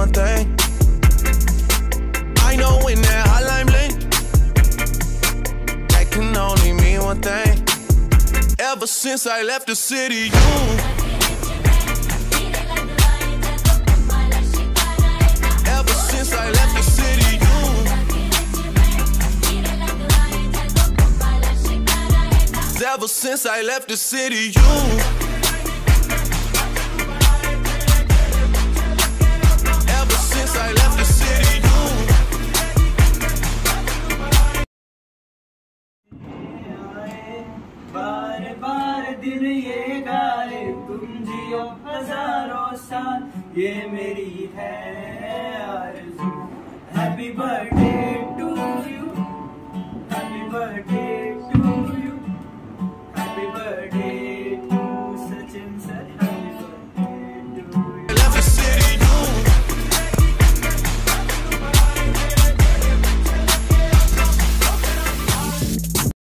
one thing. I know when that hotline bling, that can only mean one thing. Ever since I left the city, you. Ever since I left the city, you. दिन ये गाए तुम जियो हज़ारों साल। ये मेरी है आरज़ू। Happy birthday